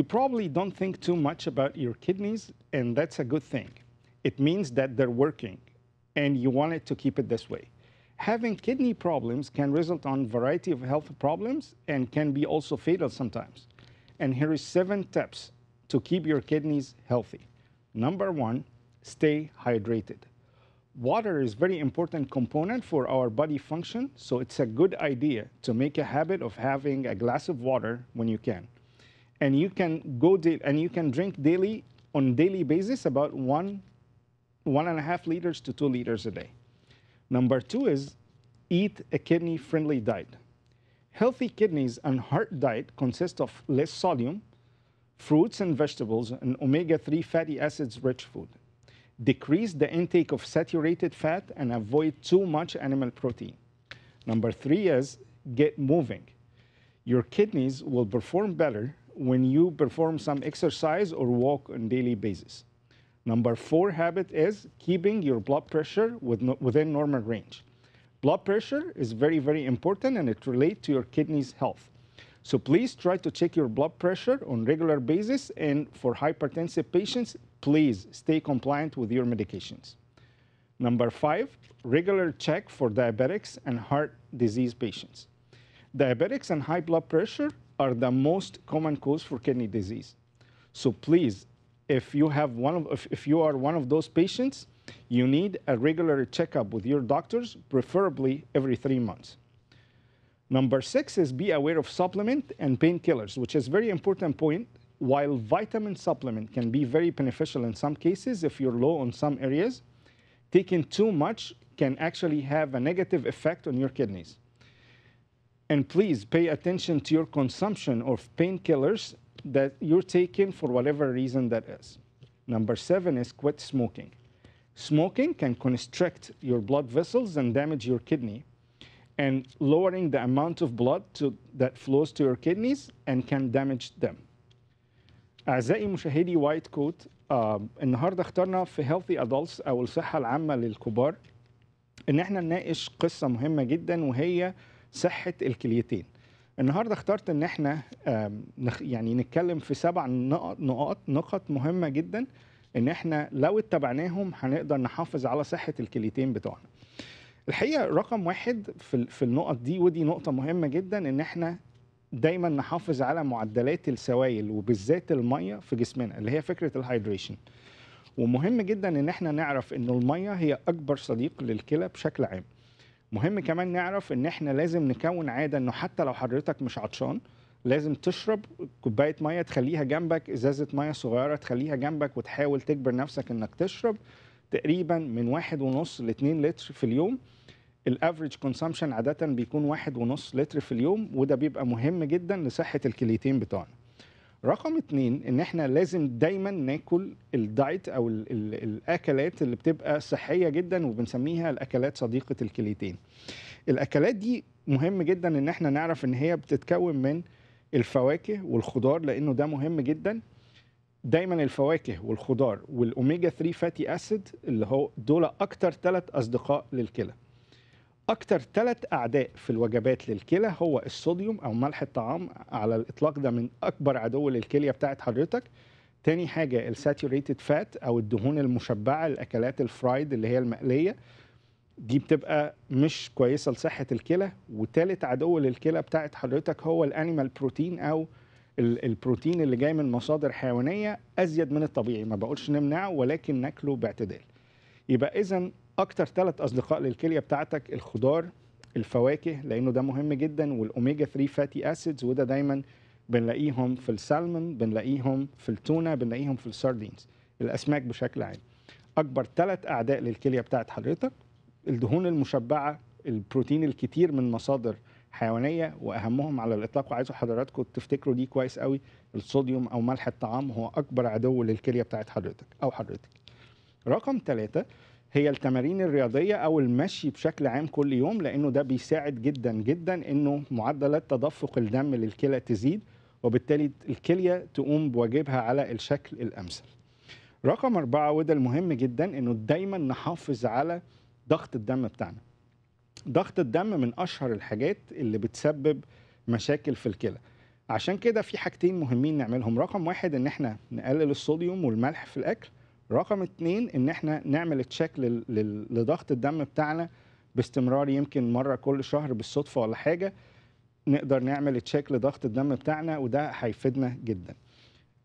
You probably don't think too much about your kidneys, and that's a good thing. It means that they're working, and you want it to keep it this way. Having kidney problems can result on variety of health problems and can be also fatal sometimes. And here is seven tips to keep your kidneys healthy. Number one, stay hydrated. Water is very important component for our body function, so it's a good idea to make a habit of having a glass of water when you can. And you can go and you can drink daily on daily basis about one one and a half liters to two liters a day. Number two is eat a kidney friendly diet. Healthy kidneys and heart diet consist of less sodium, fruits and vegetables, and omega 3 fatty acids rich food. Decrease the intake of saturated fat and avoid too much animal protein. Number three is get moving. Your kidneys will perform better when you perform some exercise or walk on daily basis. Number four habit is keeping your blood pressure within normal range. Blood pressure is very, very important and it relates to your kidneys health. So please try to check your blood pressure on regular basis and for hypertensive patients, please stay compliant with your medications. Number five, regular check for diabetics and heart disease patients. Diabetics and high blood pressure are the most common cause for kidney disease. So please, if you have one of, if, if you are one of those patients, you need a regular checkup with your doctors, preferably every three months. Number six is be aware of supplement and painkillers, which is very important point. While vitamin supplement can be very beneficial in some cases if you're low on some areas, taking too much can actually have a negative effect on your kidneys. And please pay attention to your consumption of painkillers that you're taking for whatever reason that is. Number seven is quit smoking. Smoking can constrict your blood vessels and damage your kidney, and lowering the amount of blood to, that flows to your kidneys and can damage them. أعزائي مشاهدي وايت كوت آه النهارده اخترنا في هيلثي ادults أو الصحة العامة للكبار إن احنا نناقش قصة مهمة جدا وهي صحة الكليتين. النهارده اخترت إن إحنا يعني نتكلم في سبع نقاط نقط مهمة جدا إن إحنا لو اتبعناهم هنقدر نحافظ على صحة الكليتين بتوعنا. الحقيقة رقم واحد في في النقط دي ودي نقطة مهمة جدا إن إحنا دايما نحافظ على معدلات السوائل وبالذات المية في جسمنا اللي هي فكرة الهايدريشن ومهم جدا إن إحنا نعرف إن المية هي أكبر صديق للكلى بشكل عام مهم كمان نعرف إن إحنا لازم نكون عادة إنه حتى لو حضرتك مش عطشان لازم تشرب كوباية مية تخليها جنبك إزازة مية صغيرة تخليها جنبك وتحاول تجبر نفسك إنك تشرب تقريبا من واحد ونص لاتنين لتر في اليوم. ال average consumption عادة بيكون واحد ونص لتر في اليوم وده بيبقى مهم جدا لصحة الكليتين بتوعنا. رقم اتنين إن إحنا لازم دايما ناكل الدايت أو ال ال الأكلات اللي بتبقى صحية جدا وبنسميها الأكلات صديقة الكليتين. الأكلات دي مهم جدا إن إحنا نعرف إن هي بتتكون من الفواكه والخضار لأنه ده مهم جدا. دايما الفواكه والخضار والأوميجا 3 فاتي أسيد اللي هو دول أكتر ثلاث أصدقاء للكلى. أكتر ثلاث أعداء في الوجبات للكلى هو الصوديوم أو ملح الطعام على الإطلاق. ده من أكبر عدو للكلية بتاعت حضرتك. تاني حاجة ال saturated fat أو الدهون المشبعة الأكلات ال fried اللي هي المقلية. دي بتبقى مش كويسة لصحة الكلى. وتالت عدو للكلى بتاعت حضرتك هو ال animal protein ال- البروتين اللي جاي من مصادر حيوانية أزيد من الطبيعي. ما بقولش نمنعه ولكن ناكله باعتدال. يبقى اذا أكتر ثلاث أصدقاء للكلية بتاعتك الخضار الفواكه لأنه ده مهم جدا والأوميجا 3 fatty acids وده دايما بنلاقيهم في السالمون بنلاقيهم في التونة بنلاقيهم في الساردينز الأسماك بشكل عام. أكبر ثلاث أعداء للكلية بتاعت حضرتك الدهون المشبعة البروتين الكتير من مصادر حيوانية وأهمهم على الإطلاق وعايزوا حضراتكم تفتكروا دي كويس قوي الصوديوم أو ملح الطعام هو أكبر عدو للكلية بتاعت حضرتك أو حضرتك. رقم ثلاثة هي التمارين الرياضية أو المشي بشكل عام كل يوم لأنه ده بيساعد جدا جدا إنه معدلات تدفق الدم للكلى تزيد وبالتالي الكلية تقوم بواجبها على الشكل الأمثل. رقم أربعة وده المهم جدا إنه دايما نحافظ على ضغط الدم بتاعنا. ضغط الدم من أشهر الحاجات اللي بتسبب مشاكل في الكلى. عشان كده في حاجتين مهمين نعملهم رقم واحد إن إحنا نقلل الصوديوم والملح في الأكل رقم اتنين إن إحنا نعمل تشيك لضغط الدم بتاعنا باستمرار يمكن مرة كل شهر بالصدفة ولا حاجة نقدر نعمل check لضغط الدم بتاعنا وده هيفيدنا جدا.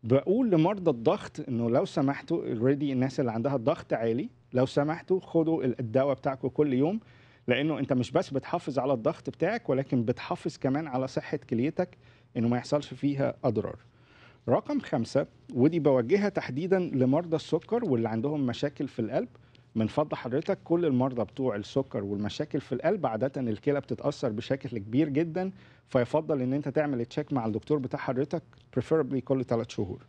بقول لمرضى الضغط إنه لو سمحتوا already الناس اللي عندها الضغط عالي لو سمحتوا خدوا الدواء بتاعكم كل يوم لأنه أنت مش بس بتحافظ على الضغط بتاعك ولكن بتحافظ كمان على صحة كليتك إنه ما يحصلش فيها أضرار. رقم خمسة ودي بوجهها تحديدا لمرضى السكر واللي عندهم مشاكل في القلب. من فضل حضرتك كل المرضى بتوع السكر والمشاكل في القلب عادة الكلى بتتأثر بشكل كبير جدا فيفضل إن أنت تعمل check مع الدكتور بتاع حضرتك preferably كل ثلاث شهور.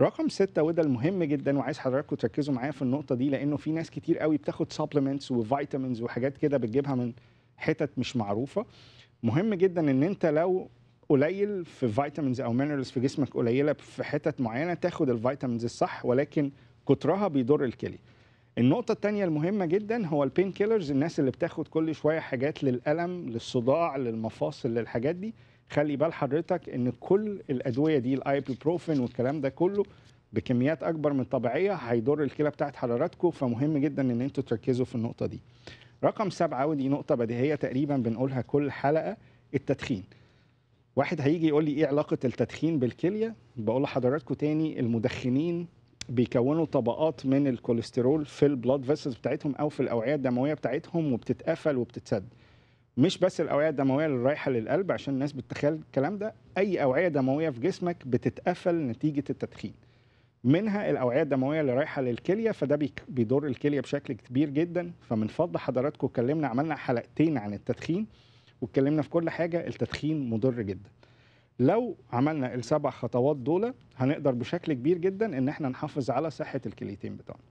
رقم ستة وده المهم جدا وعايز حضراتكم تركزوا معايا في النقطة دي لأنه في ناس كتير قوي بتاخد supplements و vitamins وحاجات كده بتجيبها من حتت مش معروفة. مهم جدا إن أنت لو قليل في vitamins أو minerals في جسمك قليلة في حتت معينة تاخد ال vitamins الصح ولكن كترها بيضر الكلى النقطة التانية المهمة جدا هو ال pain killers الناس اللي بتاخد كل شوية حاجات للألم للصداع للمفاصل للحاجات دي. خلي بال حضرتك إن كل الأدوية دي الايبوبروفين والكلام ده كله بكميات أكبر من الطبيعية هيضر الكلى بتاعت حضراتكم فمهم جدا إن أنتوا تركزوا في النقطة دي. رقم سبعة ودي نقطة بديهية تقريبا بنقولها كل حلقة التدخين. واحد هيجي يقول لي إيه علاقة التدخين بالكلية؟ بقول لحضراتكم تاني المدخنين بيكونوا طبقات من الكوليسترول في ال blood vessels بتاعتهم أو في الأوعية الدموية بتاعتهم وبتتقفل وبتتسد. مش بس الأوعية الدموية اللي رايحة للقلب عشان الناس بتتخيل الكلام ده أي أوعية دموية في جسمك بتتقفل نتيجة التدخين. منها الأوعية الدموية اللي رايحة للكلية فده بيضر الكلية بشكل كبير جدا. فمن فضل حضراتكم اتكلمنا عملنا حلقتين عن التدخين. واتكلمنا في كل حاجة التدخين مضر جدا. لو عملنا السبع خطوات دول هنقدر بشكل كبير جدا إن إحنا نحافظ على صحة الكليتين بتوعنا.